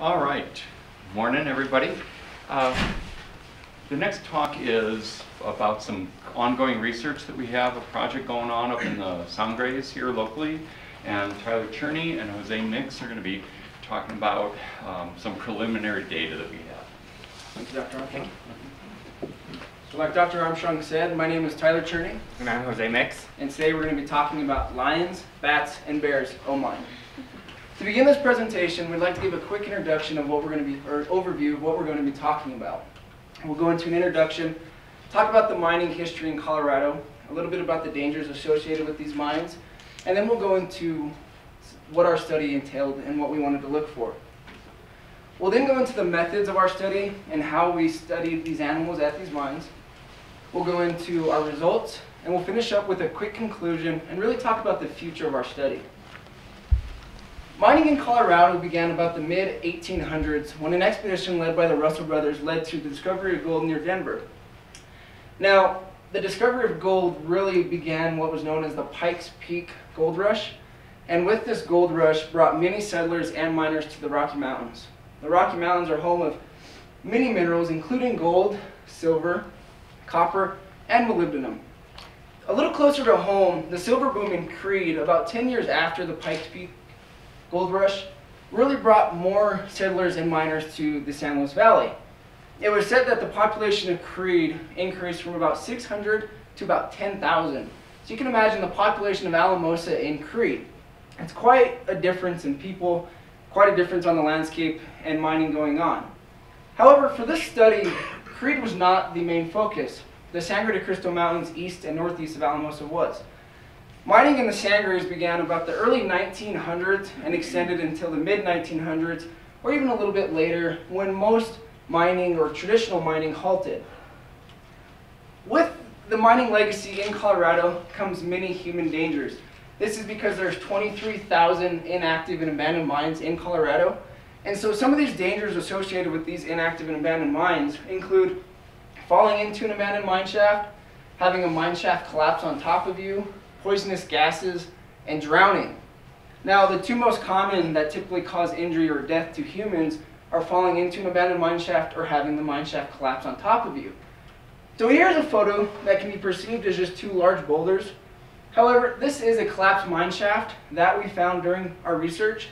All right. Morning, everybody. Uh, the next talk is about some ongoing research that we have, a project going on up in the Sangres here locally. And Tyler Cerny and Jose Mix are going to be talking about um, some preliminary data that we have. Thank you, Dr. Armstrong. So like Dr. Armstrong said, my name is Tyler Cerny, And I'm Jose Mix. and today we're going to be talking about lions, bats, and bears, oh my. To begin this presentation, we'd like to give a quick introduction of what we're going to be, or overview of what we're going to be talking about. We'll go into an introduction, talk about the mining history in Colorado, a little bit about the dangers associated with these mines, and then we'll go into what our study entailed and what we wanted to look for. We'll then go into the methods of our study and how we studied these animals at these mines. We'll go into our results, and we'll finish up with a quick conclusion and really talk about the future of our study. Mining in Colorado began about the mid 1800s when an expedition led by the Russell brothers led to the discovery of gold near Denver. Now, the discovery of gold really began what was known as the Pikes Peak Gold Rush, and with this gold rush brought many settlers and miners to the Rocky Mountains. The Rocky Mountains are home of many minerals, including gold, silver, copper, and molybdenum. A little closer to home, the silver boom in Creede, about 10 years after the Pikes Peak Gold Rush, really brought more settlers and miners to the San Luis Valley. It was said that the population of Creede increased from about 600 to about 10,000. So you can imagine the population of Alamosa in Creede. It's quite a difference in people, quite a difference on the landscape and mining going on. However, for this study, Creede was not the main focus. The Sangre de Cristo Mountains east and northeast of Alamosa was. Mining in the Sangres began about the early 1900s and extended until the mid 1900s, or even a little bit later, when most mining or traditional mining halted. With the mining legacy in Colorado comes many human dangers. This is because there's 23,000 inactive and abandoned mines in Colorado. And so some of these dangers associated with these inactive and abandoned mines include falling into an abandoned mine shaft, having a mine shaft collapse on top of you, poisonous gases, and drowning. Now, the two most common that typically cause injury or death to humans are falling into an abandoned mine shaft or having the mine shaft collapse on top of you. So here's a photo that can be perceived as just two large boulders. However, this is a collapsed mine shaft that we found during our research.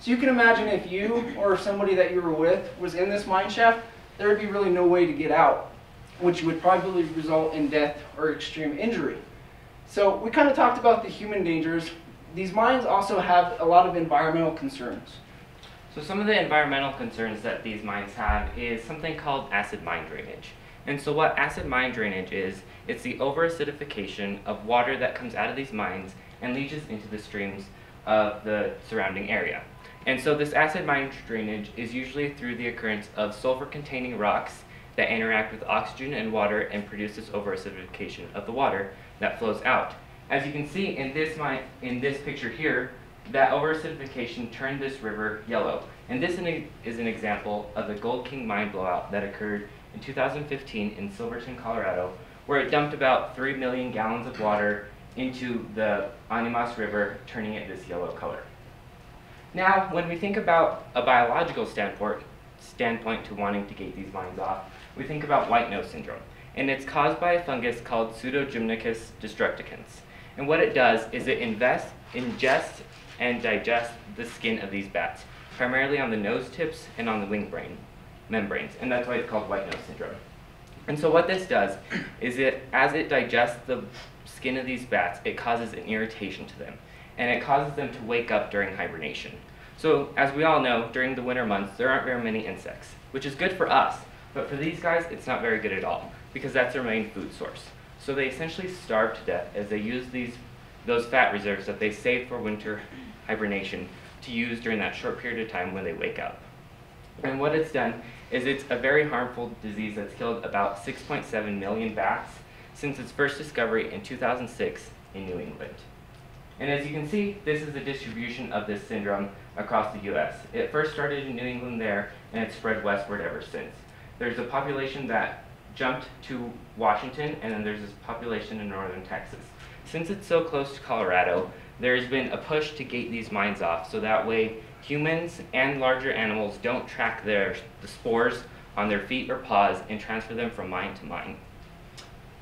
So you can imagine if you or somebody that you were with was in this mine shaft, there would be really no way to get out, which would probably result in death or extreme injury. So we kind of talked about the human dangers. These mines also have a lot of environmental concerns. So some of the environmental concerns that these mines have is something called acid mine drainage. And so what acid mine drainage is, it's the over-acidification of water that comes out of these mines and leaches into the streams of the surrounding area. And so this acid mine drainage is usually through the occurrence of sulfur-containing rocks that interact with oxygen and water and produce this over-acidification of the water that flows out. As you can see in this, mine, in this picture here, that over-acidification turned this river yellow. And this is an example of the Gold King mine blowout that occurred in 2015 in Silverton, Colorado, where it dumped about 3 million gallons of water into the Animas River, turning it this yellow color. Now, when we think about a biological standpoint, standpoint to wanting to gate these mines off, we think about white nose syndrome. And it's caused by a fungus called Pseudogymnoascus destructicans. And what it does is it invests, ingests and digests the skin of these bats, primarily on the nose tips and on the wing brain membranes. And that's why it's called white nose syndrome. And so what this does is it, as it digests the skin of these bats, it causes an irritation to them. And it causes them to wake up during hibernation. So as we all know, during the winter months, there aren't very many insects, which is good for us. But for these guys, it's not very good at all, because that's their main food source. So they essentially starve to death as they use these, those fat reserves that they save for winter hibernation to use during that short period of time when they wake up. And what it's done is it's a very harmful disease that's killed about 6.7 million bats since its first discovery in 2006 in New England. And as you can see, this is the distribution of this syndrome across the U.S. It first started in New England there, and it's spread westward ever since. There's a population that jumped to Washington, and then there's this population in northern Texas. Since it's so close to Colorado, there's been a push to gate these mines off, so that way humans and larger animals don't track their the spores on their feet or paws and transfer them from mine to mine.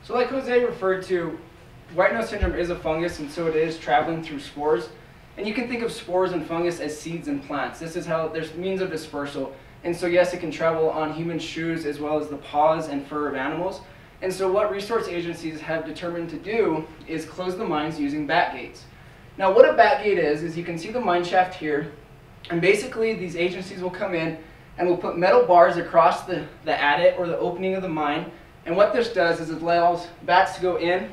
So like Jose referred to, white nose syndrome is a fungus and so it is traveling through spores. And you can think of spores and fungus as seeds and plants. This is how there's means of dispersal. And so yes, it can travel on human shoes as well as the paws and fur of animals. And so what resource agencies have determined to do is close the mines using bat gates. Now what a bat gate is, is you can see the mine shaft here. And basically these agencies will come in and will put metal bars across the, the adit or the opening of the mine. And what this does is it allows bats to go in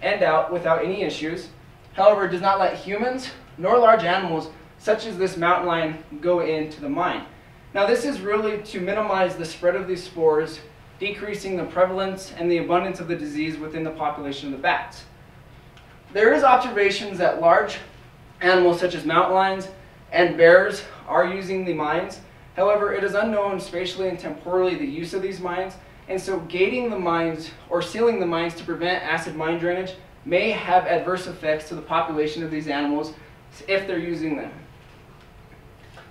and out without any issues. However, it does not let humans nor large animals such as this mountain lion go into the mine. Now this is really to minimize the spread of these spores, decreasing the prevalence and the abundance of the disease within the population of the bats. There is observations that large animals such as mountain lions and bears are using the mines. However, it is unknown spatially and temporally the use of these mines, and so gating the mines or sealing the mines to prevent acid mine drainage may have adverse effects to the population of these animals if they're using them.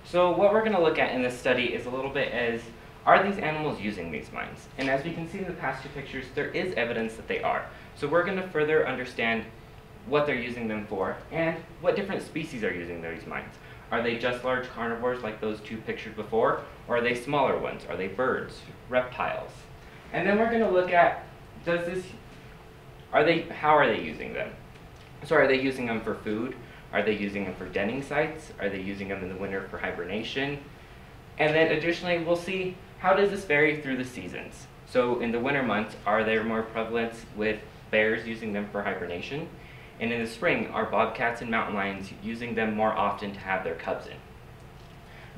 So what we're going to look at in this study is a little bit as, are these animals using these mines? And as we can see in the past two pictures, there is evidence that they are. So we're going to further understand what they're using them for and what different species are using these mines. Are they just large carnivores like those two pictured before? Or are they smaller ones? Are they birds, reptiles? And then we're going to look at, does this, are they, how are they using them? So are they using them for food? Are they using them for denning sites? Are they using them in the winter for hibernation? And then additionally, we'll see how does this vary through the seasons. So in the winter months, are there more prevalence with bears using them for hibernation? And in the spring, are bobcats and mountain lions using them more often to have their cubs in?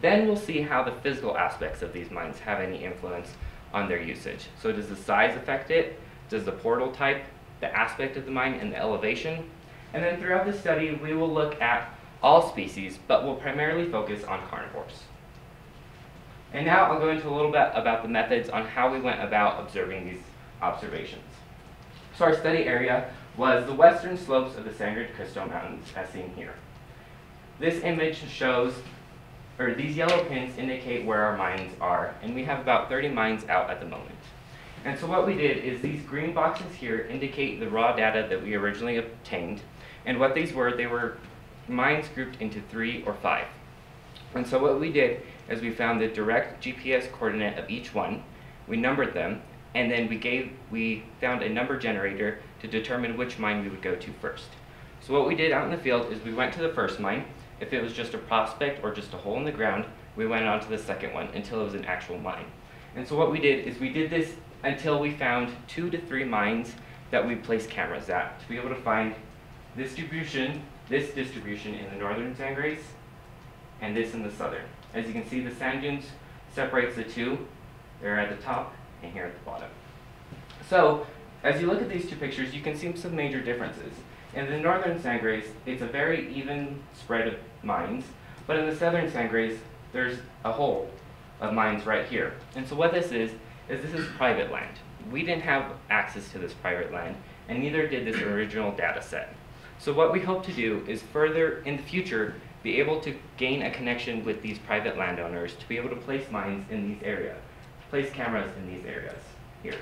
Then we'll see how the physical aspects of these mines have any influence on their usage. So does the size affect it? Does the portal type, the aspect of the mine, and the elevation? And then throughout the study, we will look at all species, but we'll primarily focus on carnivores. And now I'll go into a little bit about the methods on how we went about observing these observations. So our study area was the western slopes of the Sangre de Cristo Mountains, as seen here. This image shows, or these yellow pins indicate where our mines are, and we have about 30 mines out at the moment. And so what we did is these green boxes here indicate the raw data that we originally obtained, and what these were, they were mines grouped into three or five. And so what we did is we found the direct GPS coordinate of each one, we numbered them, and then we gave we found a number generator to determine which mine we would go to first. So what we did out in the field is we went to the first mine. If it was just a prospect or just a hole in the ground, we went on to the second one until it was an actual mine. And so what we did is we did this until we found two to three mines that we placed cameras at to be able to find this distribution, this distribution in the northern Sangres, and this in the southern. As you can see, the sand dunes separates the two. They're at the top and here at the bottom. So, as you look at these two pictures, you can see some major differences. In the northern Sangres, it's a very even spread of mines, but in the southern Sangres, there's a hole of mines right here. And so what this is, is this is private land. We didn't have access to this private land, and neither did this original data set. So what we hope to do is further, in the future, be able to gain a connection with these private landowners to be able to place mines in these areas, place cameras in these areas here.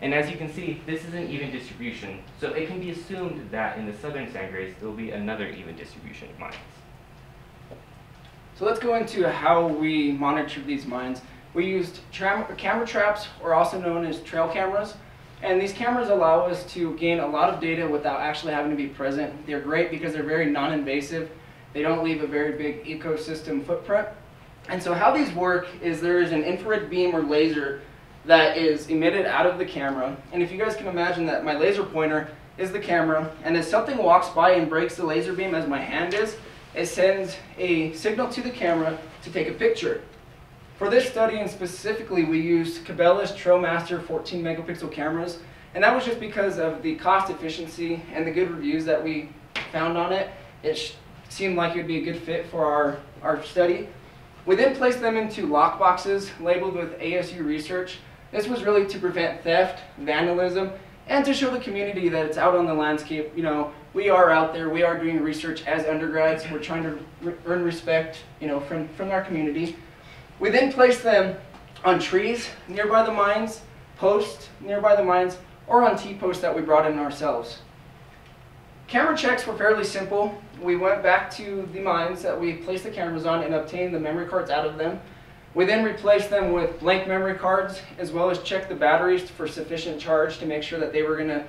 And as you can see, this is an even distribution, so it can be assumed that in the southern Sangres, there will be another even distribution of mines. So let's go into how we monitor these mines. We used camera traps, or also known as trail cameras. And these cameras allow us to gain a lot of data without actually having to be present. They're great because they're very non-invasive. They don't leave a very big ecosystem footprint. And so how these work is there is an infrared beam or laser that is emitted out of the camera. And if you guys can imagine that my laser pointer is the camera, and as something walks by and breaks the laser beam as my hand is, it sends a signal to the camera to take a picture. For this study and specifically, we used Cabela's Trailmaster 14 megapixel cameras, and that was just because of the cost efficiency and the good reviews that we found on it. It seemed like it would be a good fit for our, our study. We then placed them into lock boxes labeled with ASU research. This was really to prevent theft, vandalism, and to show the community that it's out on the landscape, you know, we are out there, we are doing research as undergrads, we're trying to re- earn respect, you know, from, from our community. We then placed them on trees nearby the mines, posts nearby the mines, or on T-posts that we brought in ourselves. Camera checks were fairly simple. We went back to the mines that we placed the cameras on and obtained the memory cards out of them. We then replaced them with blank memory cards as well as checked the batteries for sufficient charge to make sure that they were going to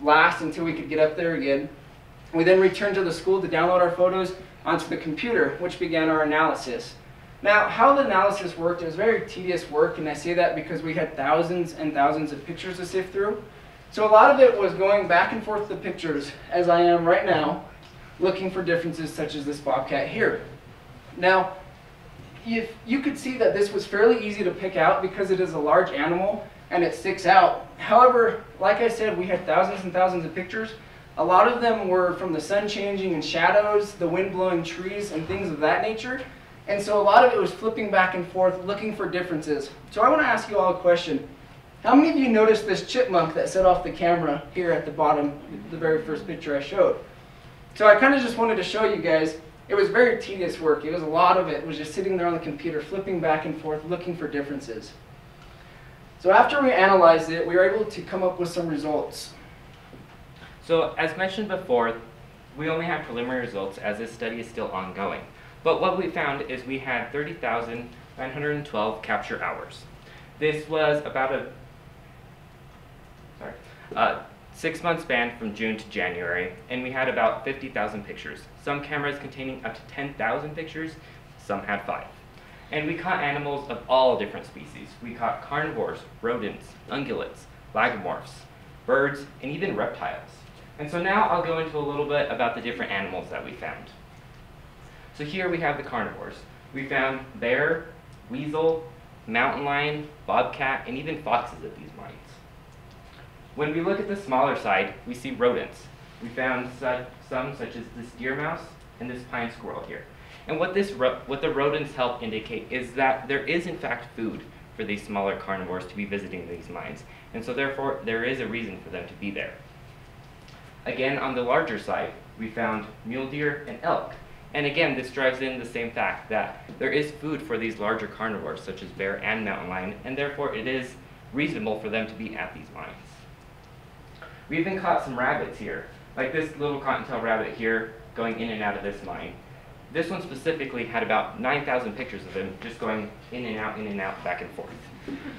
last until we could get up there again. We then returned to the school to download our photos onto the computer, which began our analysis. Now, how the analysis worked, it was very tedious work, and I say that because we had thousands and thousands of pictures to sift through. So a lot of it was going back and forth the pictures, as I am right now, looking for differences such as this bobcat here. Now, if you could see that this was fairly easy to pick out because it is a large animal and it sticks out. However, like I said, we had thousands and thousands of pictures. A lot of them were from the sun changing and shadows, the wind blowing trees, and things of that nature. And so a lot of it was flipping back and forth, looking for differences. So I want to ask you all a question. How many of you noticed this chipmunk that set off the camera here at the bottom, the very first picture I showed? So I kind of just wanted to show you guys, it was very tedious work. It was a lot of it was just sitting there on the computer, flipping back and forth, looking for differences. So after we analyzed it, we were able to come up with some results. So as mentioned before, we only have preliminary results as this study is still ongoing. But what we found is we had 30,912 capture hours. This was about a sorry, uh, six month span from June to January, and we had about 50,000 pictures. Some cameras containing up to 10,000 pictures, some had five. And we caught animals of all different species. We caught carnivores, rodents, ungulates, lagomorphs, birds, and even reptiles. And so now I'll go into a little bit about the different animals that we found. So here we have the carnivores. We found bear, weasel, mountain lion, bobcat, and even foxes at these mines. When we look at the smaller side, we see rodents. We found some such as this deer mouse and this pine squirrel here. And what, this what the rodents help indicate is that there is in fact food for these smaller carnivores to be visiting these mines. And so therefore, there is a reason for them to be there. Again, on the larger side, we found mule deer and elk. And again, this drives in the same fact that there is food for these larger carnivores, such as bear and mountain lion, and therefore it is reasonable for them to be at these mines. We even caught some rabbits here, like this little cottontail rabbit here going in and out of this mine. This one specifically had about 9,000 pictures of him just going in and out, in and out, back and forth.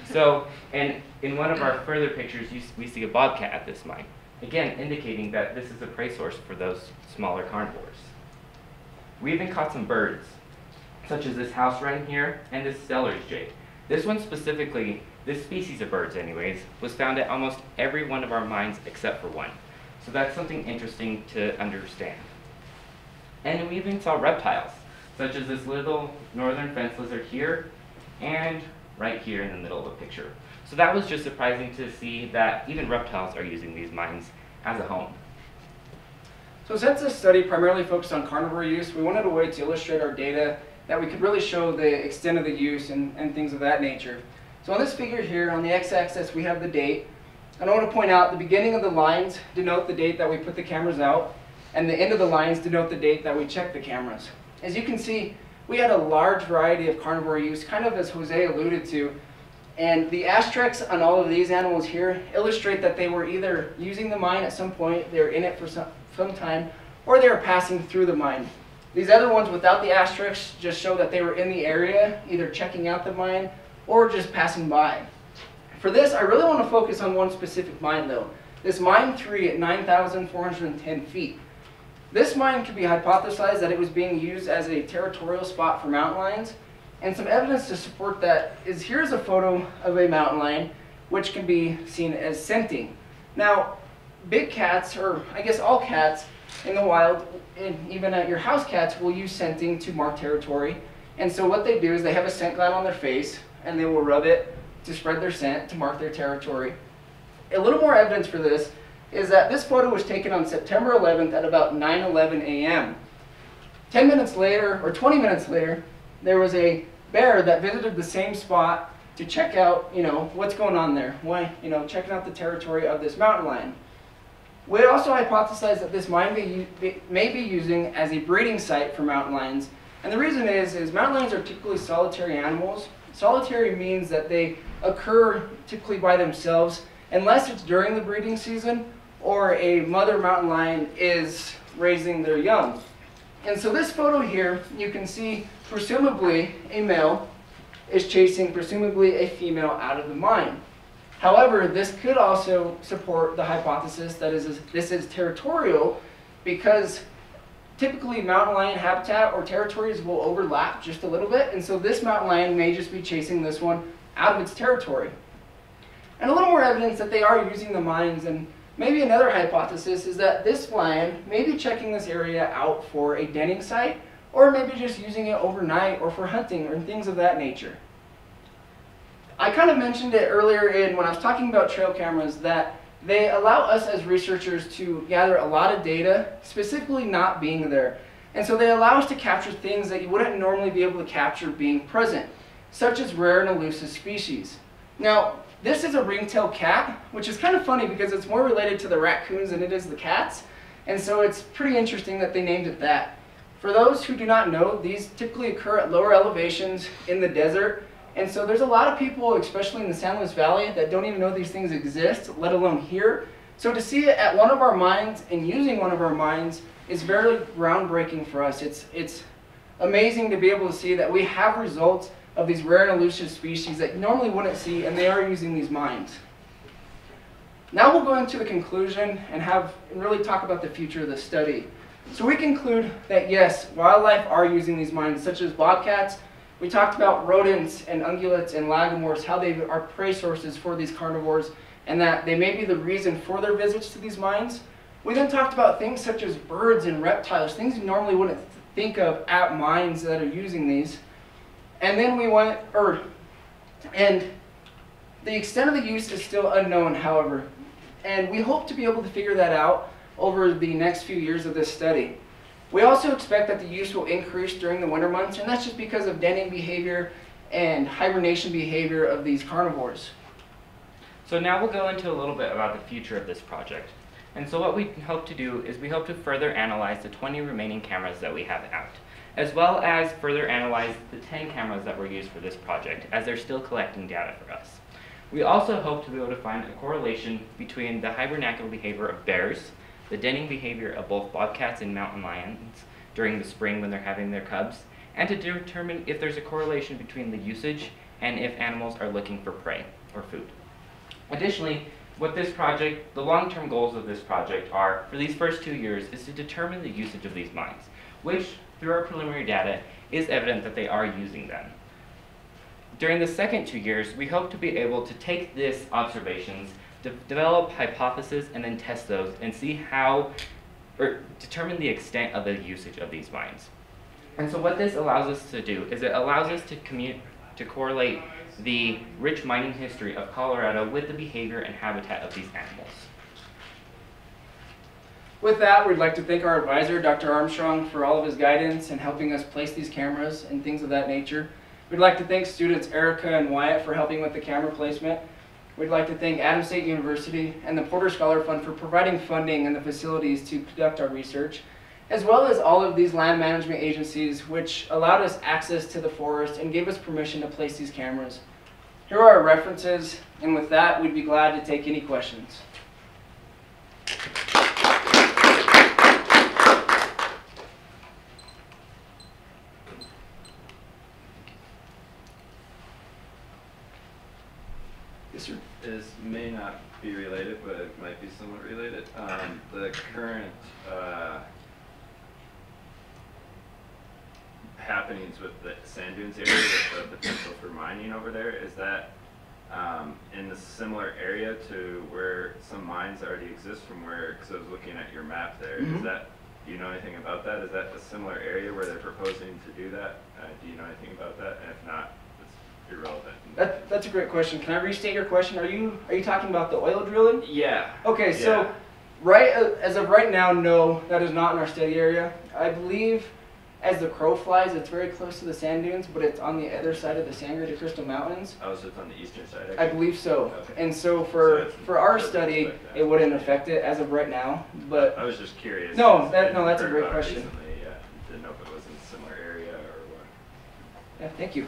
So, and in one of our further pictures, we see a bobcat at this mine. Again, indicating that this is a prey source for those smaller carnivores. We even caught some birds, such as this house wren here and this Steller's jay. This one specifically, this species of birds anyways, was found at almost every one of our mines except for one. So that's something interesting to understand. And we even saw reptiles, such as this little northern fence lizard here, and right here in the middle of the picture. So that was just surprising to see that even reptiles are using these mines as a home. So since this study primarily focused on carnivore use, we wanted a way to illustrate our data that we could really show the extent of the use and, and things of that nature. So on this figure here, on the x-axis, we have the date. And I want to point out the beginning of the lines denote the date that we put the cameras out, and the end of the lines denote the date that we checked the cameras. As you can see, we had a large variety of carnivore use, kind of as Jose alluded to, and the asterisks on all of these animals here illustrate that they were either using the mine at some point, they were in it for some, some time, or they were passing through the mine. These other ones without the asterisks just show that they were in the area, either checking out the mine or just passing by. For this, I really want to focus on one specific mine though. This mine 3 at 9,410 feet. This mine could be hypothesized that it was being used as a territorial spot for mountain lions, and some evidence to support that is here's a photo of a mountain lion, which can be seen as scenting. Now, big cats, or I guess all cats in the wild, and even at your house cats, will use scenting to mark territory. And so what they do is they have a scent gland on their face, and they will rub it to spread their scent to mark their territory. A little more evidence for this is that this photo was taken on September 11th at about 9:11 a.m. 10 minutes later, or 20 minutes later, there was a bear that visited the same spot to check out, you know, what's going on there. Why, you know, checking out the territory of this mountain lion. We also hypothesize that this mine may, be- may be using as a breeding site for mountain lions. And the reason is, is mountain lions are typically solitary animals. Solitary means that they occur typically by themselves unless it's during the breeding season or a mother mountain lion is raising their young. And so this photo here, you can see presumably a male is chasing presumably a female out of the mine. However, this could also support the hypothesis that is this is territorial because typically mountain lion habitat or territories will overlap just a little bit and so this mountain lion may just be chasing this one out of its territory. And a little more evidence that they are using the mines and maybe another hypothesis is that this lion may be checking this area out for a denning site or maybe just using it overnight or for hunting or things of that nature. I kind of mentioned it earlier in when I was talking about trail cameras that they allow us as researchers to gather a lot of data, specifically not being there. And so they allow us to capture things that you wouldn't normally be able to capture being present, such as rare and elusive species. Now, this is a ringtail cat, which is kind of funny because it's more related to the raccoons than it is the cats. And so it's pretty interesting that they named it that. For those who do not know, these typically occur at lower elevations in the desert. And so there's a lot of people, especially in the San Luis Valley, that don't even know these things exist, let alone here. So to see it at one of our mines and using one of our mines is very groundbreaking for us. It's, it's amazing to be able to see that we have results of these rare and elusive species that you normally wouldn't see, and they are using these mines. Now we'll go into the conclusion and have really talk about the future of the study. So we conclude that yes, wildlife are using these mines, such as bobcats. We talked about rodents and ungulates and lagomorphs, how they are prey sources for these carnivores, and that they may be the reason for their visits to these mines. We then talked about things such as birds and reptiles, things you normally wouldn't think of at mines that are using these. And then we went, or, and the extent of the use is still unknown, however, and we hope to be able to figure that out over the next few years of this study. We also expect that the use will increase during the winter months, and that's just because of denning behavior and hibernation behavior of these carnivores. So now we'll go into a little bit about the future of this project. And so what we hope to do is we hope to further analyze the 20 remaining cameras that we have out, as well as further analyze the 10 cameras that were used for this project, as they're still collecting data for us. We also hope to be able to find a correlation between the hibernacle behavior of bears, the denning behavior of both bobcats and mountain lions during the spring when they're having their cubs, and to determine if there's a correlation between the usage and if animals are looking for prey or food. Additionally, what this project, the long-term goals of this project are, for these first two years, is to determine the usage of these mines, which, through our preliminary data, is evident that they are using them. During the second two years, we hope to be able to take these observations, de develop hypotheses, and then test those and see how, or determine the extent of the usage of these mines. And so what this allows us to do is it allows us to commu to correlate the rich mining history of Colorado with the behavior and habitat of these animals. With that, we'd like to thank our advisor, Dr. Armstrong, for all of his guidance and helping us place these cameras and things of that nature. We'd like to thank students Erica and Wyatt for helping with the camera placement. We'd like to thank Adams State University and the Porter Scholar Fund for providing funding and the facilities to conduct our research, as well as all of these land management agencies which allowed us access to the forest and gave us permission to place these cameras. Here are our references, and with that, we'd be glad to take any questions. Yes, is may not be related, but it might be somewhat related. Um, the current uh, happenings with the sand dunes area, with the potential for mining over there, is that um, in the similar area to where some mines already exist from where? Because I was looking at your map there. Is Mhm. that do you know anything about that? Is that a similar area where they're proposing to do that? Uh, do you know anything about that? And if not, irrelevant. That, that's a great question. Can I restate your question? Are you are you talking about the oil drilling? Yeah. Okay, so right uh, as of right now, no, that is not in our study area. I believe as the crow flies, it's very close to the sand dunes, but it's on the other side of the Sangre de Cristo Mountains. Oh, so it's on the eastern side, I actually? believe so. Okay. And so So for it's for our study, like it wouldn't affect it as of right now. But I was just curious. No, that- no, that's a great question. recently, Yeah, didn't know if it was in a similar area or what. yeah, thank you.